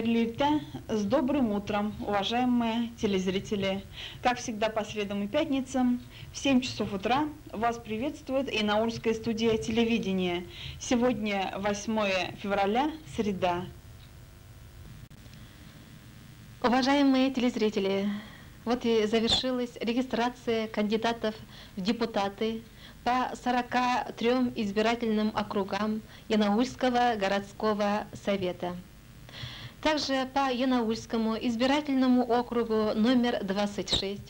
Хайрлита, с добрым утром, уважаемые телезрители. Как всегда по средам и пятницам в 7 часов утра вас приветствует Инаульская студия телевидения. Сегодня 8 февраля, среда. Уважаемые телезрители, вот и завершилась регистрация кандидатов в депутаты по 43 избирательным округам Янаульского городского совета. Также по Янаульскому избирательному округу номер 26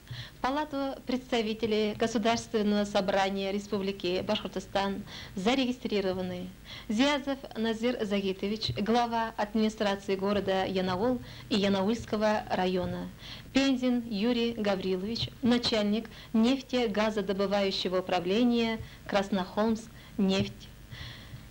Палату представителей Государственного собрания Республики Башкортостан зарегистрированы Зиязов Назир Загитович, глава администрации города Янаул и Янаульского района, Пензин Юрий Гаврилович, начальник нефтегазодобывающего управления Краснохолмс нефть,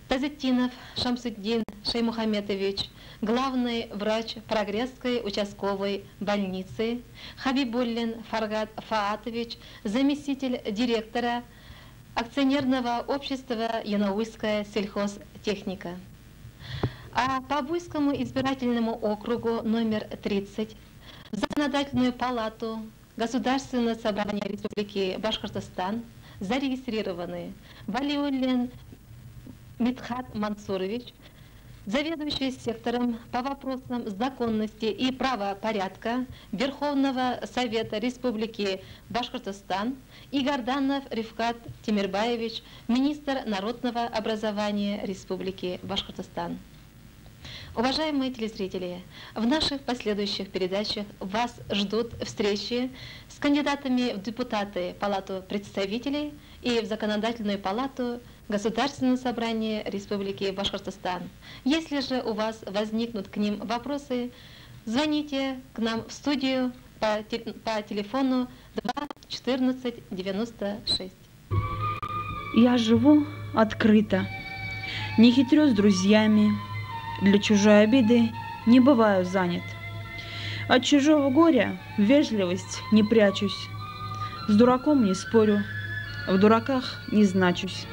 Тазеттинов Шамсуддин Шеймухаметович, главный врач Прогресской участковой больницы, Хабибуллин Фаргат Фаатович, заместитель директора акционерного общества Янаульская сельхозтехника. А по Буйскому избирательному округу номер 30 в Законодательную палату Государственного собрания Республики Башкортостан зарегистрированы Валиуллин Митхат Мансурович, заведующий сектором по вопросам законности и правопорядка Верховного Совета Республики Башкортостан и Горданов Рифкат Тимирбаевич, министр народного образования Республики Башкортостан. Уважаемые телезрители, в наших последующих передачах вас ждут встречи с кандидатами в депутаты Палату представителей и в Законодательную палату Государственного собрания Республики Башкортостан. Если же у вас возникнут к ним вопросы, звоните к нам в студию по, по телефону 2 14 96. Я живу открыто, не хитрю с друзьями, для чужой обиды не бываю занят. От чужого горя в вежливость не прячусь, с дураком не спорю, в дураках не значусь.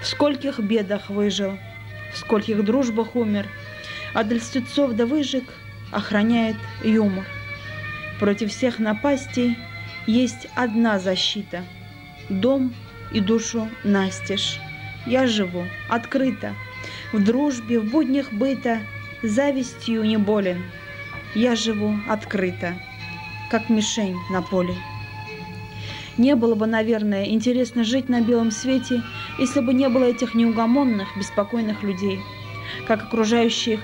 В скольких бедах выжил, в скольких дружбах умер, От льстецов до выжиг охраняет юмор. Против всех напастей есть одна защита — Дом и душу настежь. Я живу открыто, В дружбе, в буднях быта, Завистью не болен. Я живу открыто, Как мишень на поле. Не было бы, наверное, интересно жить на белом свете, если бы не было этих неугомонных, беспокойных людей. Как окружающие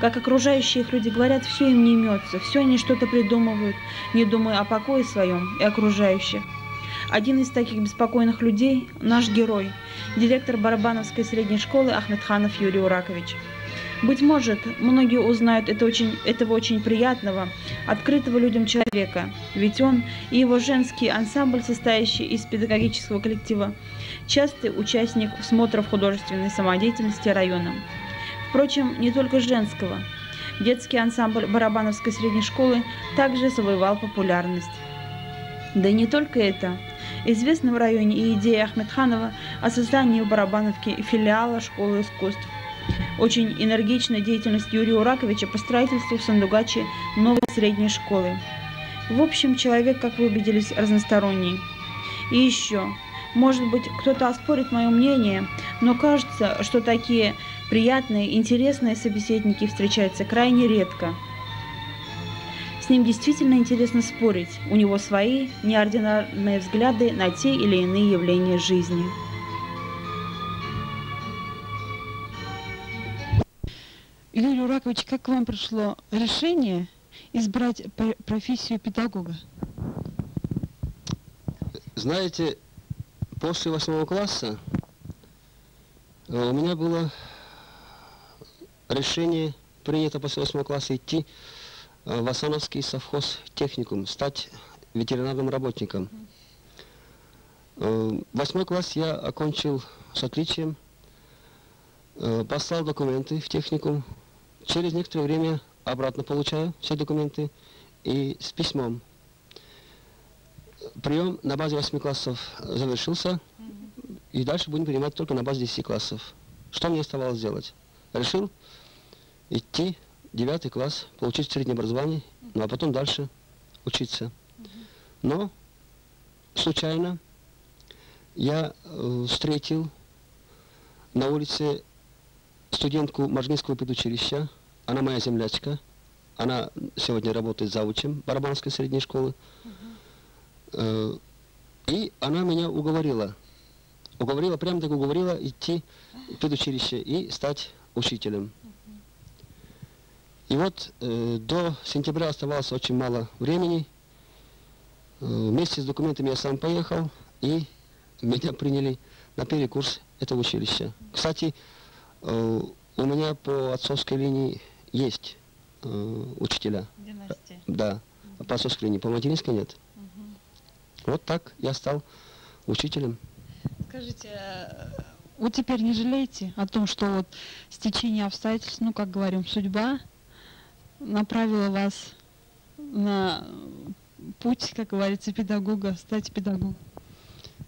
как окружающие их люди говорят, все им не имется, все они что-то придумывают, не думая о покое своем и окружающих. Один из таких беспокойных людей – наш герой, директор Барабановской средней школы Ахмедханов Юрий Уракович. Быть может, многие узнают это очень, этого очень приятного, открытого людям человека, ведь он и его женский ансамбль, состоящий из педагогического коллектива, частый участник смотров художественной самодеятельности района. Впрочем, не только женского. Детский ансамбль Барабановской средней школы также завоевал популярность. Да и не только это. Известна в районе и идея Ахмедханова о создании у Барабановки филиала школы искусств – очень энергичная деятельность Юрия Ураковича по строительству в Сандугаче новой средней школы. В общем, человек, как вы убедились, разносторонний. И еще, может быть, кто-то оспорит мое мнение, но кажется, что такие приятные, интересные собеседники встречаются крайне редко. С ним действительно интересно спорить, у него свои неординарные взгляды на те или иные явления жизни. Юрий Уракович, как к вам пришло решение избрать профессию педагога? Знаете, после восьмого класса э, у меня было решение принято после восьмого класса идти э, в Асановский совхоз техникум, стать ветеринарным работником. Э, восьмой класс я окончил с отличием, послал документы в техникум, Через некоторое время обратно получаю все документы и с письмом. Прием на базе 8 классов завершился, и дальше будем принимать только на базе 10 классов. Что мне оставалось делать? Решил идти девятый класс, получить среднее образование, ну а потом дальше учиться. Но случайно я э, встретил на улице студентку Можгинского педучилища, она моя землячка, она сегодня работает заучем Барабанской средней школы. Э, и она меня уговорила, уговорила, прямо так уговорила идти в педучилище и стать учителем. И вот э, до сентября оставалось очень мало времени. Э, вместе с документами я сам поехал, и меня приняли на первый курс этого училища. Кстати, э, у меня по отцовской линии есть э, учителя. Династия. Да, по отцовской линии, по материнской нет. Вот так я стал учителем. Скажите, э, вы теперь не жалеете о том, что вот стечение обстоятельств, ну, как говорим, судьба направила вас на путь, как говорится, педагога, стать педагогом?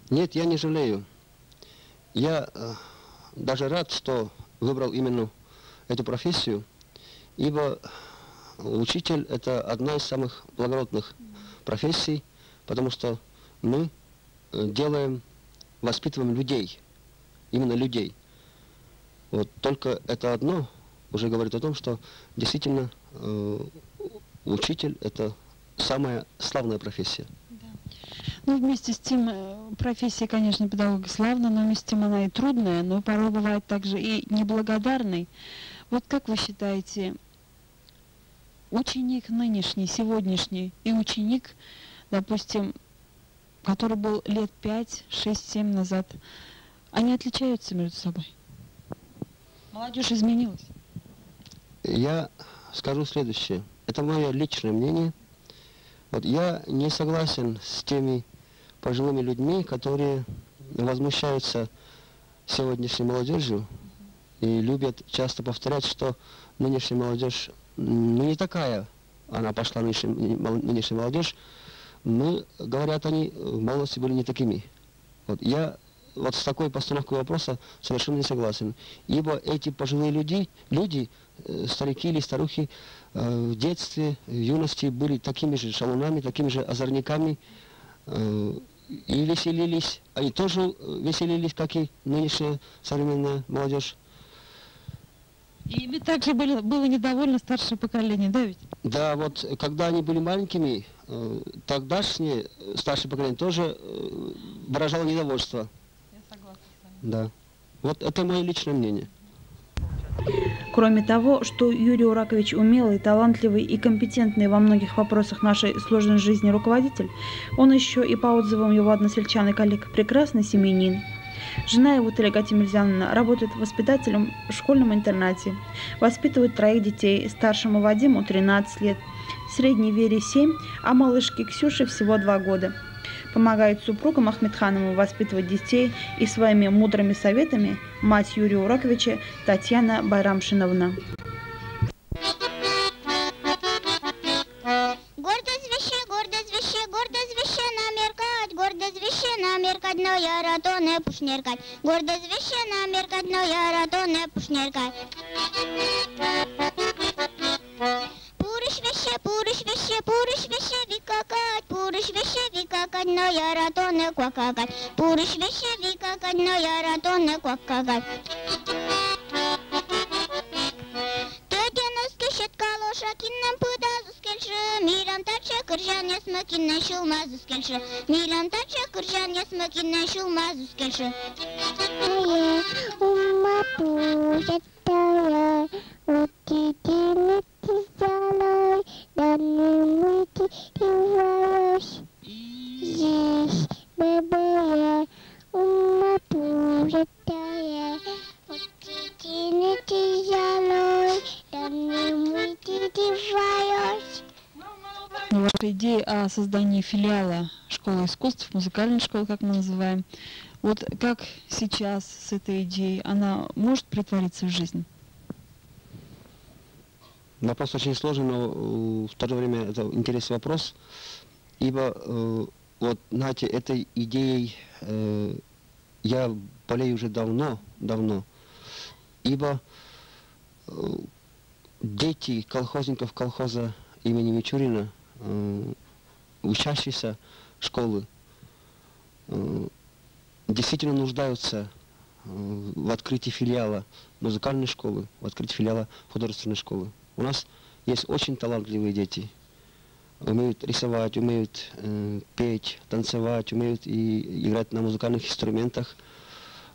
Нет, я не жалею. Я э, даже рад, что выбрал именно эту профессию, ибо учитель – это одна из самых благородных профессий, потому что мы э, делаем, воспитываем людей, именно людей. Вот только это одно уже говорит о том, что действительно э, учитель – это самая славная профессия. Ну, вместе с тем, э, профессия, конечно, педагога славна, но вместе с тем она и трудная, но порой бывает также и неблагодарной. Вот как вы считаете, ученик нынешний, сегодняшний и ученик, допустим, который был лет 5, 6, 7 назад, они отличаются между собой? Молодежь изменилась. Я скажу следующее. Это мое личное мнение. Вот я не согласен с теми пожилыми людьми, которые возмущаются сегодняшней молодежью и любят часто повторять, что нынешняя молодежь ну, не такая, она пошла нынешняя, нынешняя молодежь, мы, говорят они, в молодости были не такими. Вот я вот с такой постановкой вопроса совершенно не согласен. Ибо эти пожилые люди, люди, э, старики или старухи, э, в детстве, в юности были такими же шалунами, такими же озорниками, э, и веселились, они тоже веселились, как и нынешняя современная молодежь. И ими также были, было недовольно старшее поколение, да ведь? Да, вот когда они были маленькими, э, тогдашнее э, старшее поколение тоже э, выражало недовольство. Я согласна с вами. Да. Вот это мое личное мнение. Кроме того, что Юрий Уракович умелый, талантливый и компетентный во многих вопросах нашей сложной жизни руководитель, он еще и по отзывам его односельчан и коллег прекрасный семьянин. Жена его, Телега Тимирзяновна, работает воспитателем в школьном интернате. Воспитывает троих детей, старшему Вадиму 13 лет, средней Вере 7, а малышке Ксюше всего 2 года. Помогает супругам Ахмедханову воспитывать детей и своими мудрыми советами мать Юрия Ураковича Татьяна Байрамшиновна. Гордость вещей намеркать, гордость вещей намеркать, но я рато не пушнеркать. Гордость вещей намеркать, но я рато не пушнеркать. Пурыш вещей, пурыш вещей, пурыш вещей викакать, пурыш вещей викакать, но я рато не квакакать. Пурыш вещей викакать, но я рато не квакакать. Төгенөс кешет калоша киннен пыдазыз келші мейрам тапшы кыржан ясма кинна шылмаз үскелші мейрам тапшы кыржан ясма кинна шылмаз үскелші умма пужаттая утидини тизалай данымыти тивалаш Здесь бабая Ваша идея о создании филиала школы искусств, музыкальной школы, как мы называем, вот как сейчас с этой идеей, она может притвориться в жизнь? Вопрос очень сложный, но э, в то же время это интересный вопрос, ибо э, вот, знаете, этой идеей э, я болею уже давно, давно, ибо э, дети колхозников колхоза имени Мичурина, учащиеся школы, э, действительно нуждаются э, в открытии филиала музыкальной школы, в открытии филиала художественной школы. У нас есть очень талантливые дети, умеют рисовать, умеют э, петь, танцевать, умеют и играть на музыкальных инструментах.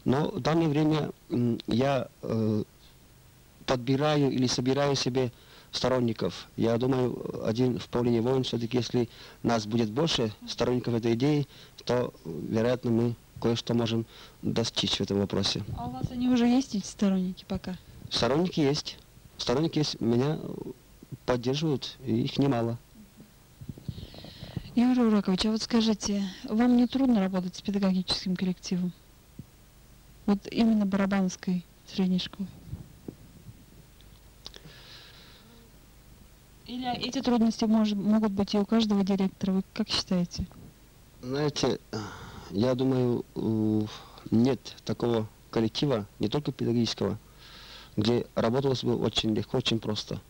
Но в данное время м, я э, подбираю или собираю себе сторонников. Я думаю, один в поле не воин, все-таки если нас будет больше сторонников этой идеи, то, вероятно, мы кое-что можем достичь в этом вопросе. А у вас они уже есть, эти сторонники пока? Сторонники есть. Сторонники есть, меня поддерживают, и их немало. Юрий Уракович, а вот скажите, вам не трудно работать с педагогическим коллективом? Вот именно Барабанской средней школы? Или эти трудности мож- могут быть и у каждого директора, вы как считаете? Знаете, я думаю, нет такого коллектива, не только педагогического, где работалось бы очень легко, очень просто.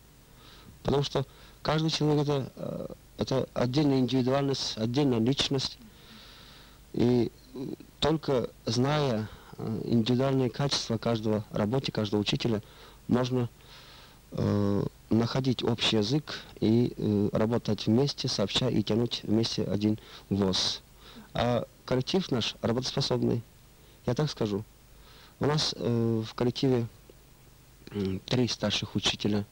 Потому что каждый человек это, э, это отдельная индивидуальность, отдельная личность. И только зная э, индивидуальные качества каждого работы, каждого учителя, можно э, находить общий язык и э, работать вместе, сообща и тянуть вместе один ВОЗ. А коллектив наш работоспособный, я так скажу. У нас э, в коллективе м, три старших учителя,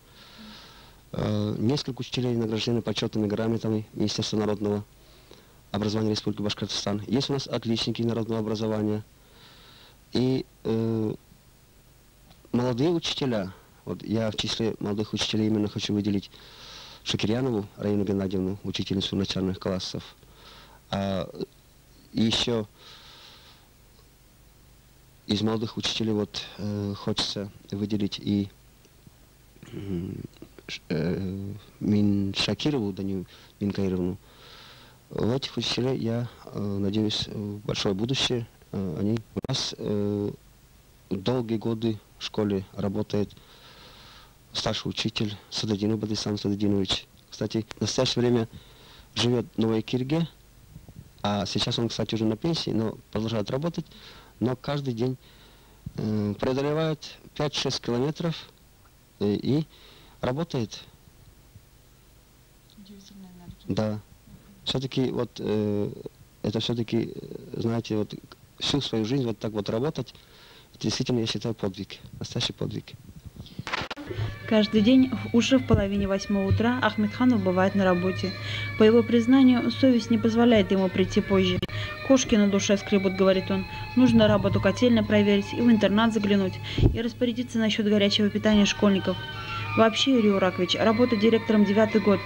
э, несколько учителей награждены почетными грамотами Министерства народного образования Республики Башкортостан. Есть у нас отличники народного образования. И э, молодые учителя, вот я в числе молодых учителей именно хочу выделить Шакирянову Раину Геннадьевну, учительницу начальных классов. А еще из молодых учителей вот э, хочется выделить и э, Мин Шакирову Данию Минкаировну. У этих учителей я э, надеюсь в большое будущее. Э, они у нас э, долгие годы в школе работает старший учитель Сададинов Бадисан Сададинович. Кстати, в настоящее время живет в Новой Кирге, а сейчас он, кстати, уже на пенсии, но продолжает работать, но каждый день э, преодолевает 5-6 километров э, и работает. Да. Все-таки вот э, это все-таки, знаете, вот всю свою жизнь вот так вот работать, действительно, я считаю, подвиг, настоящий подвиг. Каждый день уже в половине восьмого утра Ахмедханов бывает на работе. По его признанию, совесть не позволяет ему прийти позже. Кошки на душе скребут, говорит он. Нужно работу котельно проверить и в интернат заглянуть, и распорядиться насчет горячего питания школьников. Вообще, Юрий Уракович, работа директором девятый год.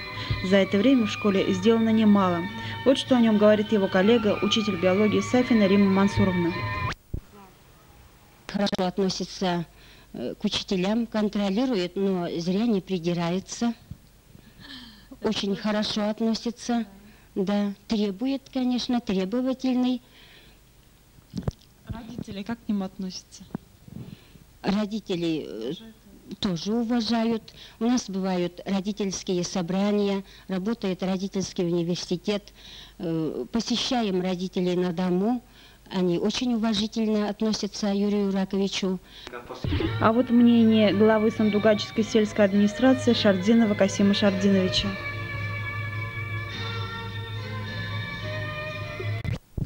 За это время в школе сделано немало. Вот что о нем говорит его коллега, учитель биологии Сафина Рима Мансуровна. хорошо относится к учителям, контролирует, но зря не придирается. Очень хорошо относится, да, требует, конечно, требовательный. Родители как к нему относятся? Родители э, тоже уважают. У нас бывают родительские собрания, работает родительский университет. Э, Посещаем родителей на дому. Они очень уважительно относятся к Юрию Раковичу. А вот мнение главы Сандугаческой сельской администрации Шардинова Касима Шардиновича.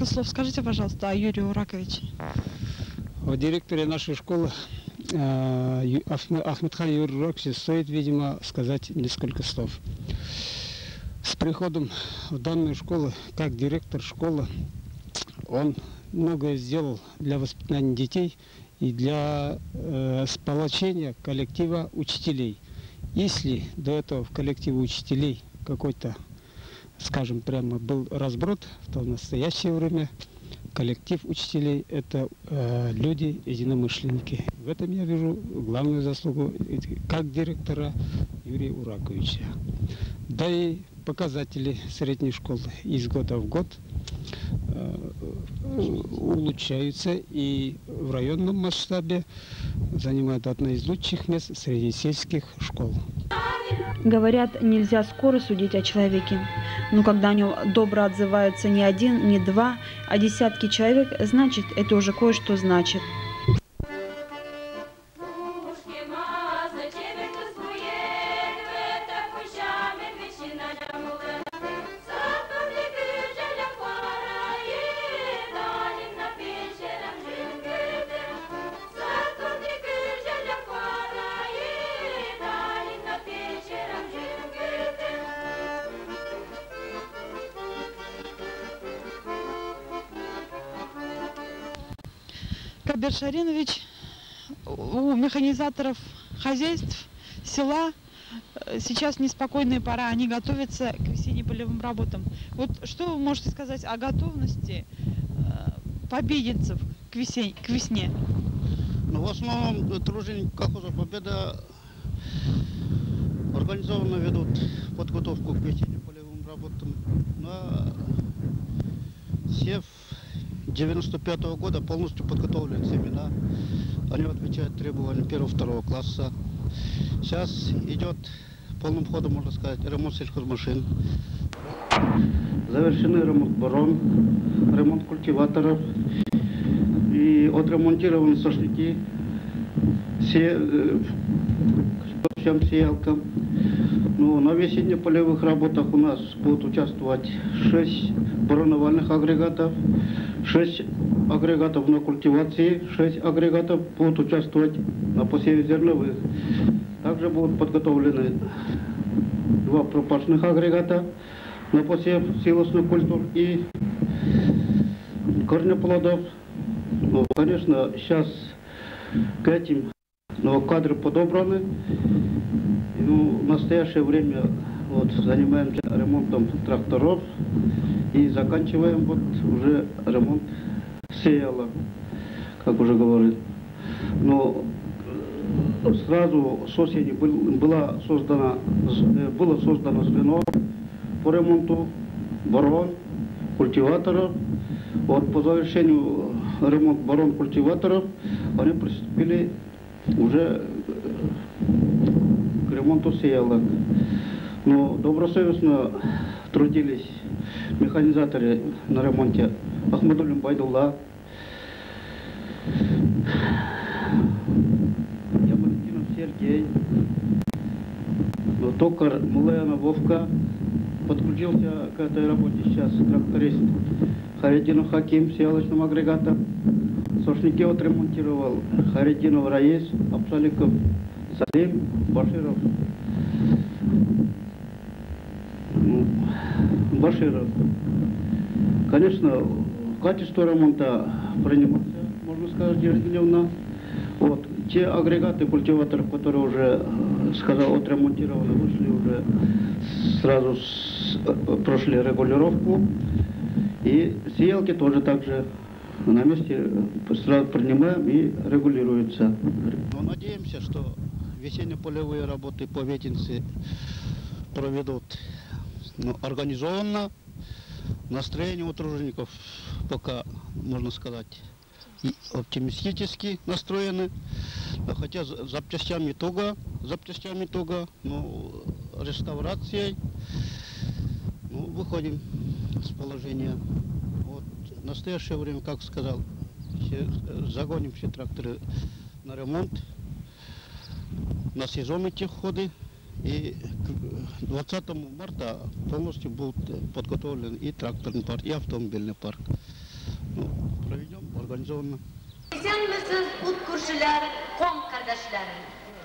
Слов скажите, пожалуйста, о Юрии Ураковиче. О директоре нашей школы э, Ахмедхан Юррокси стоит, видимо, сказать несколько слов. С приходом в данную школу, как директор школы, он многое сделал для воспитания детей и для э, сплочения коллектива учителей. Если до этого в коллективе учителей какой-то, скажем прямо, был разброд, то в настоящее время коллектив учителей – это э, люди, единомышленники. В этом я вижу главную заслугу как директора Юрия Ураковича. Да и показатели средней школы из года в год э, улучшаются и в районном масштабе занимают одно из лучших мест среди сельских школ. Говорят, нельзя скоро судить о человеке. Но когда о нем добро отзываются не один, не два, а десятки человек, значит, это уже кое-что значит. Шаринович у механизаторов хозяйств села э, сейчас неспокойная пора, они готовятся к весенне-полевым работам. Вот что вы можете сказать о готовности э, побединцев к, весен... к весне? Ну, в основном э, труженики колхоза «Победа» организованно ведут подготовку к весенне-полевым работам. На сев 95 -го года полностью подготовлены семена. Они отвечают требованиям первого-второго класса. Сейчас идет полным ходом, можно сказать, ремонт сельхозмашин. Завершены ремонт барон, ремонт культиваторов и отремонтированы сошники, все, э, всем сеялкам. Ну, на весенне-полевых работах у нас будут участвовать 6 броновальных агрегатов, 6 агрегатов на культивации, 6 агрегатов будут участвовать на посеве зерновых. Также будут подготовлены два пропашных агрегата на посев силосных культур и корнеплодов. Ну, конечно, сейчас к этим но кадры подобраны. Ну, в настоящее время вот, занимаемся ремонтом тракторов и заканчиваем вот уже ремонт сеяла, как уже говорил. Но сразу с осени был, была создана, было создано звено по ремонту барон, культиваторов. Вот по завершению ремонта барон культиваторов они приступили уже к ремонту сеялок. Но добросовестно трудились механизаторы на ремонте. Ахмадулин Байдулла, Ямалетдинов Сергей, но токар Мулаяна Вовка. Подключился к этой работе сейчас тракторист Харидинов Хаким с ялочным агрегатом. Сошники отремонтировал Харидинов Раис, Абсаликов Салим, Баширов Баширов. Конечно, качество ремонта принимался, можно сказать, ежедневно. Вот. Те агрегаты культиваторов, которые уже, э, сказал, отремонтированы, вышли уже сразу с, э, прошли регулировку. И сеялки тоже также на месте сразу принимаем и регулируются. Но надеемся, что весенне-полевые работы по Ветинце проведут организованно. Настроение у тружеников пока, можно сказать, оптимистически настроены. Хотя запчастями туго, запчастями туго, но реставрацией ну, выходим с положения. Вот в настоящее время, как сказал, все, загоним все тракторы на ремонт, на сезон эти ходы. И к 20 марта полностью был э, подготовлен и тракторный парк, и автомобильный парк. Ну, проведем организованно.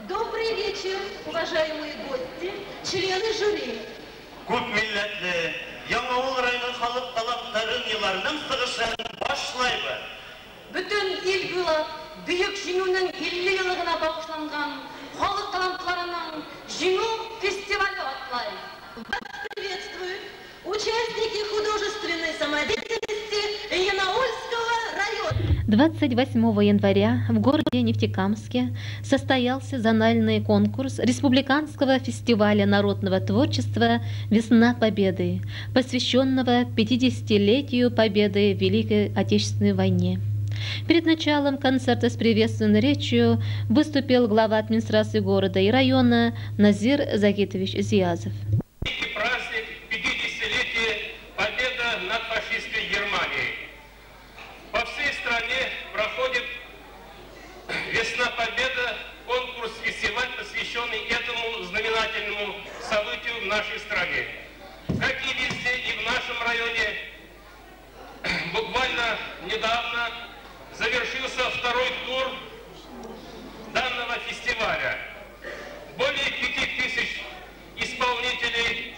Добрый вечер, уважаемые гости, члены жюри. Көп милләтле Яңауыл район халық талаптарын еларның сығышын башлайды. Бүтін ел бұлап, бүйік жинуның 50 елігіна бағышланған халық талантларының жиңү фестивале атлай. Вас приветствуют участники художественной самодеятельности Янаульского района. 28 января в городе Нефтекамске состоялся зональный конкурс Республиканского фестиваля народного творчества «Весна Победы», посвященного 50-летию Победы в Великой Отечественной войне. Перед началом концерта с приветственной речью выступил глава администрации города и района Назир Загитович Зиязов. праздник 50-летия Победы над фашистской Германией. По всей стране проходит Весна Победа, конкурс, фестиваль, посвященный этому знаменательному событию в нашей стране. Как и везде, и в нашем районе, буквально недавно завершился второй тур данного фестиваля. Более пяти тысяч исполнителей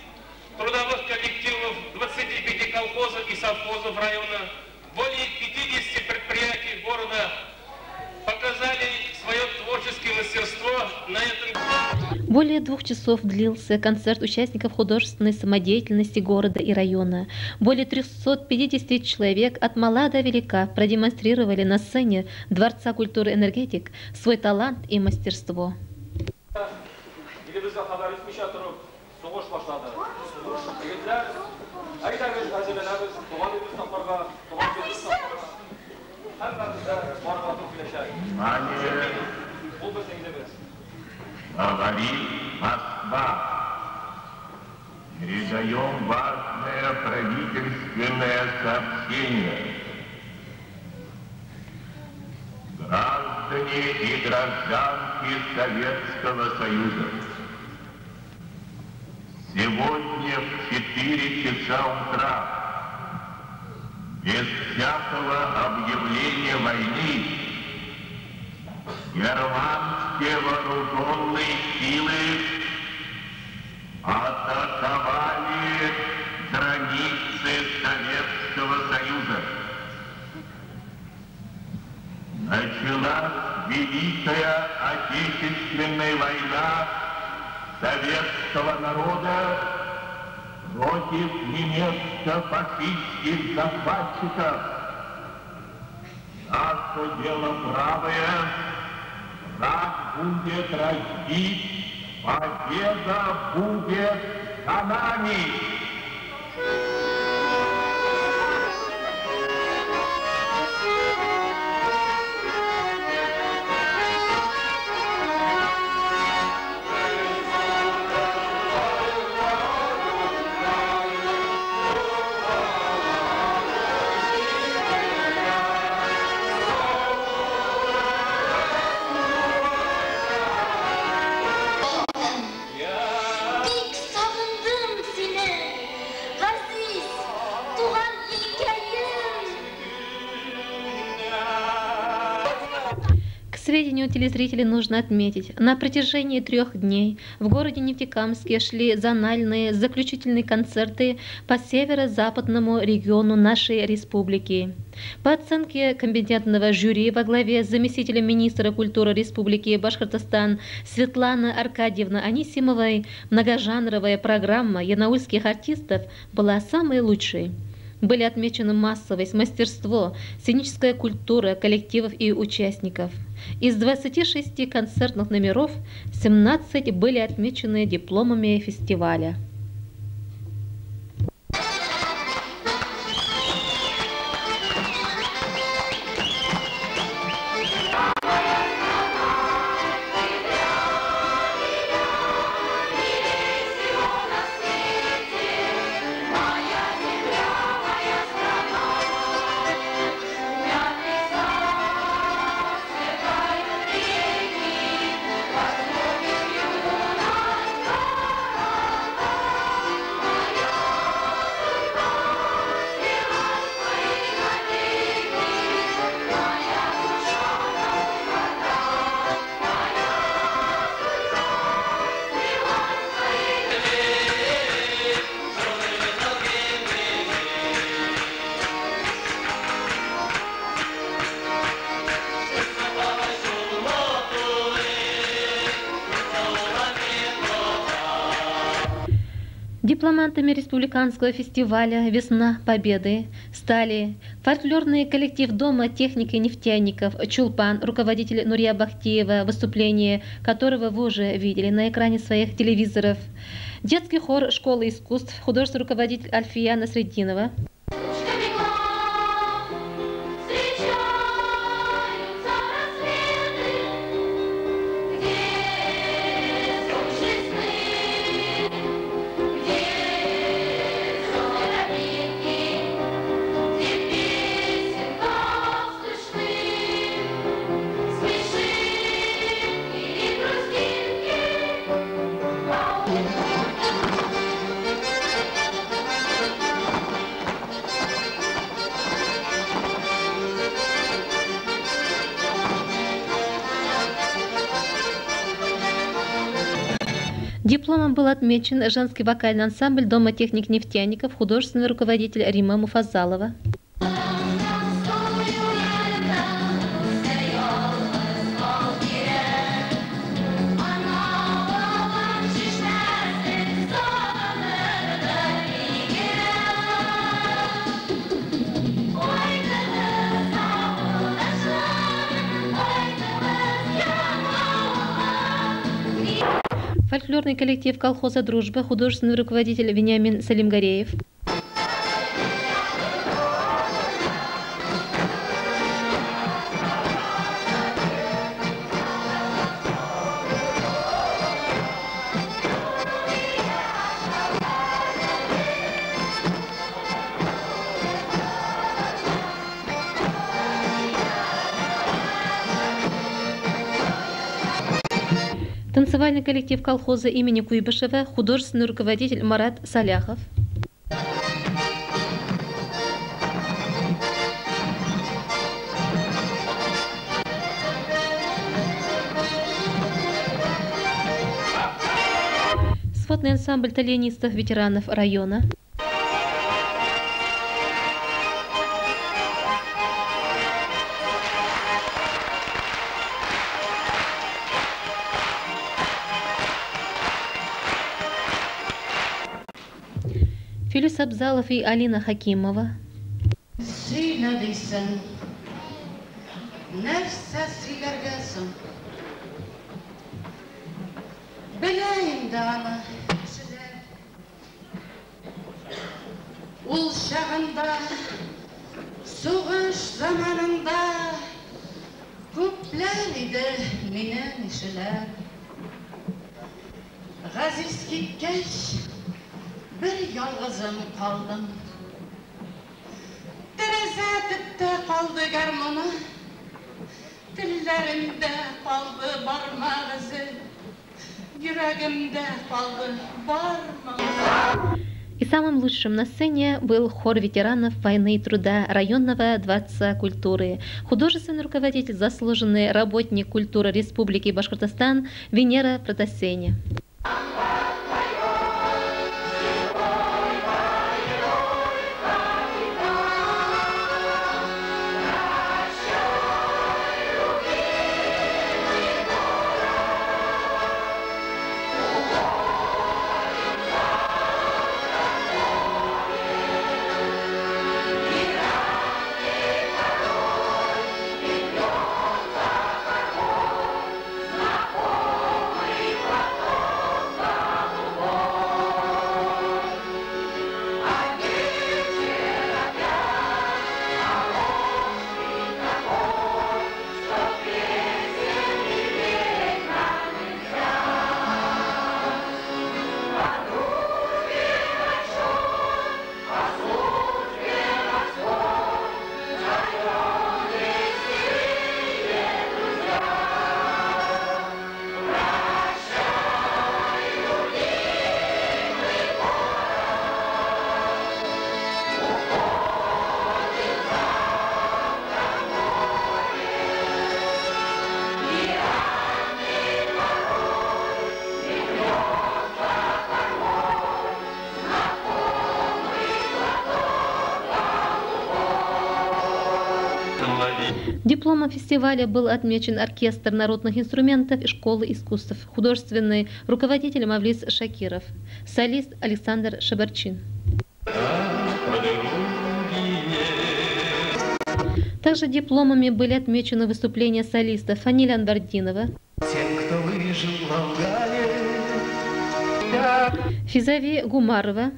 трудовых коллективов 25 колхозов и совхозов района, более 50 предприятий города показали свое творческое мастерство на этом Более двух часов длился концерт участников художественной самодеятельности города и района. Более 350 человек от мала до велика продемонстрировали на сцене Дворца культуры «Энергетик» свой талант и мастерство. елімізде хабар етпеше тұрып соғыс башлады жігіттер айдаңыз әзірленеміз туған үйіміз сапарға туған жеріміз сапарға әммәміз де барға туып келешек Внимание! бұл біздің еліміз Говорит Москва. Передаем важное правительственное сообщение. Граждане и гражданки Советского Союза. Сегодня в 4 часа утра без всякого объявления войны Германские вооруженные силы атаковали границы Советского Союза. Началась Великая Отечественная война советского народа против немецко-фашистских захватчиков. Наше дело правое, враг будет разбит, победа будет за нами. Сведению телезрителей нужно отметить, на протяжении трех дней в городе Нефтекамске шли зональные заключительные концерты по северо-западному региону нашей республики. По оценке компетентного жюри во главе с заместителем министра культуры Республики Башкортостан Светланы Аркадьевны Анисимовой, многожанровая программа янаульских артистов была самой лучшей. Были отмечены массовость, мастерство, сценическая культура коллективов и участников. Из 26 концертных номеров 17 были отмечены дипломами фестиваля. Дипломантами республиканского фестиваля «Весна Победы» стали Фольклорный коллектив Дома техники нефтяников «Чулпан», руководитель Нурия Бахтиева, выступление которого вы уже видели на экране своих телевизоров. Детский хор школы искусств, художественный руководитель Альфия Насреддинова. Дипломом был отмечен женский вокальный ансамбль Дома техник нефтяников, художественный руководитель Рима Муфазалова. Фольклорный коллектив колхоза «Дружба», художественный руководитель Вениамин Салимгареев. Танцевальный коллектив колхоза имени Куйбышева, художественный руководитель Марат Саляхов. Сводный ансамбль талиенистов-ветеранов района. Абзалов и Алина Хакимова. Кешеләр. Ул чагында, сугыш заманында күпләр иде минем ишеләр. Газиз киткәч, bir yolg'izim qoldim deraza tibda qoldi garmoni tillarimda qoldi barmoq izi yuragimda qoldi barmoq И самым лучшим на сцене был хор ветеранов войны и труда районного дворца культуры. Художественный руководитель, заслуженный работник культуры Республики Башкортостан Венера Протасеня. Дипломом фестиваля был отмечен оркестр народных инструментов и школы искусств, художественный руководитель Мавлис Шакиров, солист Александр Шабарчин. Также дипломами были отмечены выступления солистов Фаниль Анбардинова, Тем, кто выжил в Афгане, Физави Гумарова,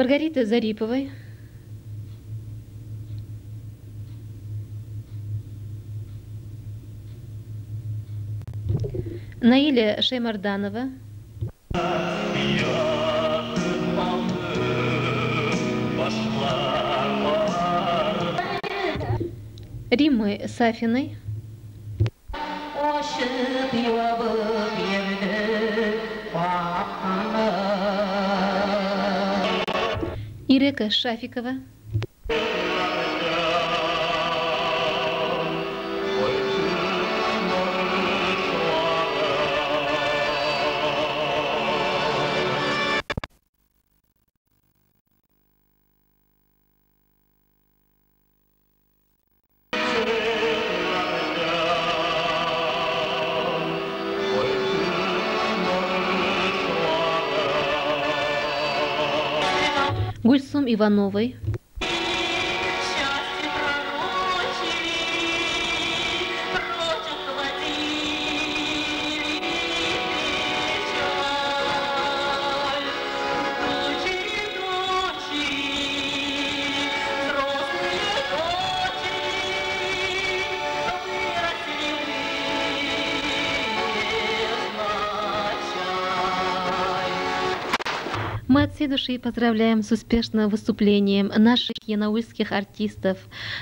Маргариты Зариповой, Наиля Шеймарданова, Риммы Сафиной, Ирека Шафикова, Ивановой, Мы от всей души поздравляем с успешным выступлением наших янаульских артистов,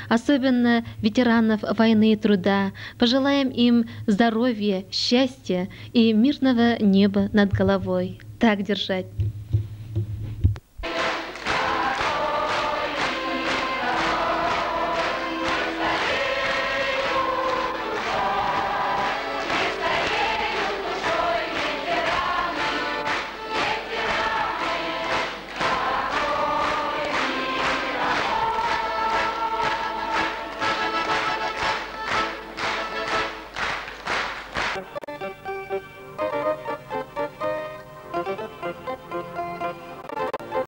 особенно ветеранов войны и труда. Пожелаем им здоровья, счастья и мирного неба над головой. Так держать.